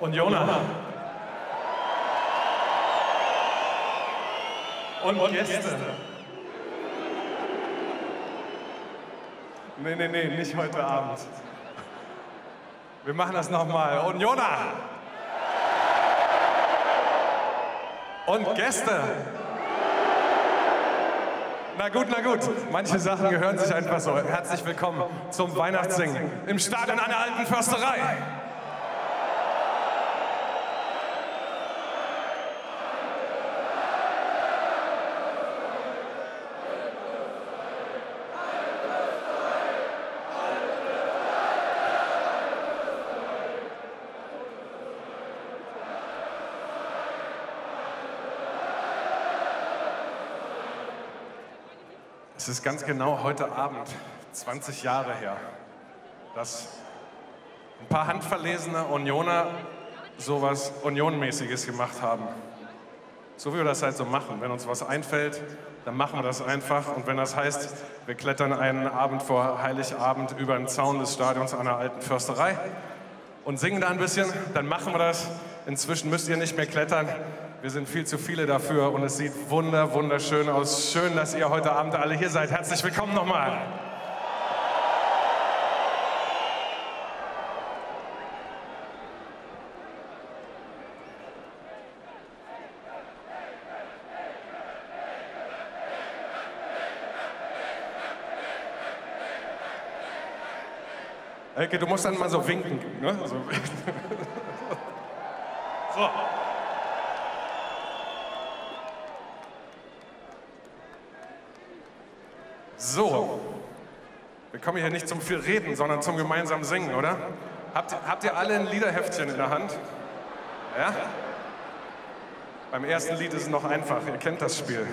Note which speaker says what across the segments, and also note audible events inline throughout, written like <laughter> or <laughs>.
Speaker 1: Und Jona. Und Gäste. Nee, nee, nee, nicht heute Abend. Wir machen das nochmal. Und Jona. Und Gäste. Na gut, na gut. Manche Sachen gehören sich einfach so. Herzlich willkommen zum Weihnachtssingen im Stadion einer alten Försterei. Es ist ganz genau heute Abend, 20 Jahre her, dass ein paar handverlesene Unioner sowas Unionmäßiges gemacht haben. So wie wir das halt so machen. Wenn uns was einfällt, dann machen wir das einfach. Und wenn das heißt, wir klettern einen Abend vor Heiligabend über den Zaun des Stadions einer alten Försterei und singen da ein bisschen, dann machen wir das. Inzwischen müsst ihr nicht mehr klettern. Wir sind viel zu viele dafür und es sieht wunder, wunderschön aus. Schön, dass ihr heute Abend alle hier seid. Herzlich willkommen nochmal. Elke, du musst dann mal so winken. Ne? <laughs> So. so. So, wir kommen hier nicht zum viel Reden, sondern zum gemeinsamen Singen, oder? Habt, habt ihr alle ein Liederheftchen in der Hand? Ja? Beim ersten Lied ist es noch einfach, ihr kennt das Spiel.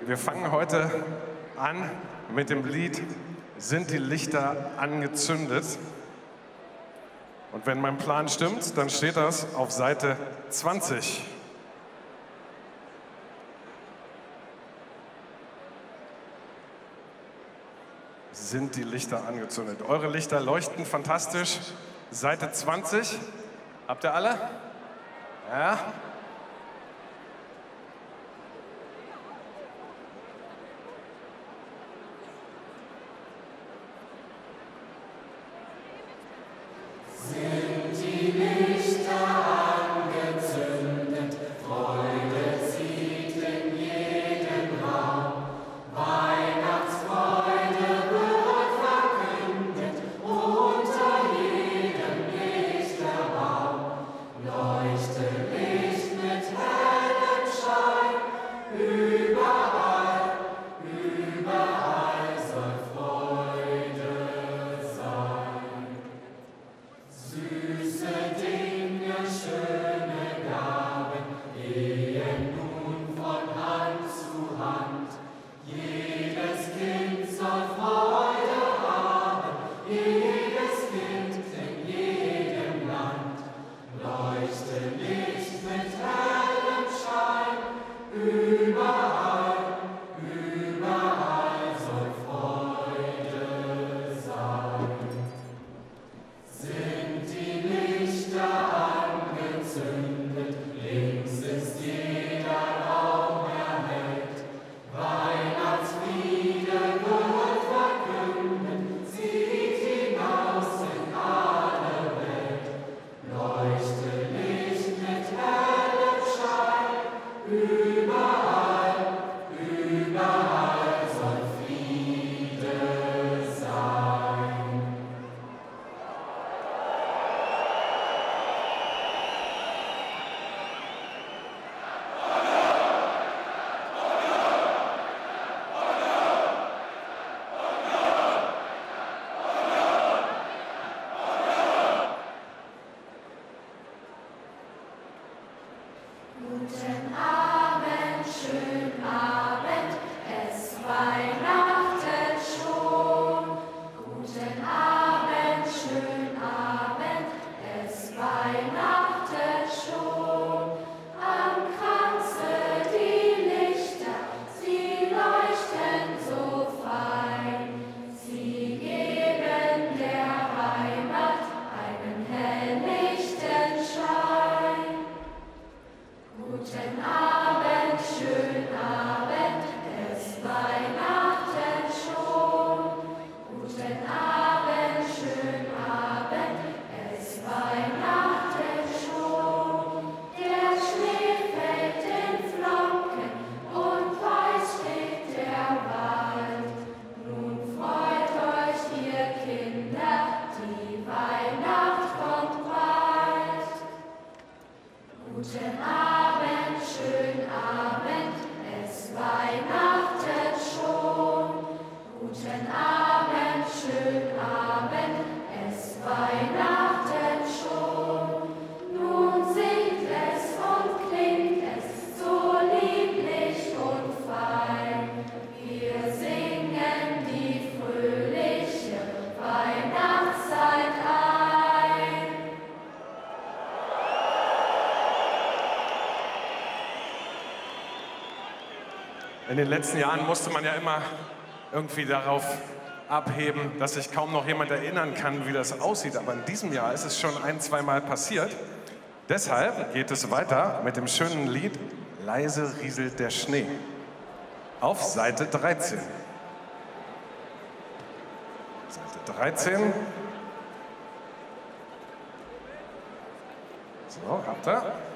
Speaker 1: Wir fangen heute an mit dem Lied Sind die Lichter angezündet? Und wenn mein Plan stimmt, dann steht das auf Seite 20. sind die Lichter angezündet. Eure Lichter leuchten fantastisch. Seite 20. Habt ihr alle? Ja?
Speaker 2: Lichten
Speaker 1: In den letzten Jahren musste man ja immer irgendwie darauf abheben, dass sich kaum noch jemand erinnern kann, wie das aussieht. Aber in diesem Jahr ist es schon ein, zweimal passiert. Deshalb geht es weiter mit dem schönen Lied Leise rieselt der Schnee auf Seite 13. Seite 13. So, habt ihr?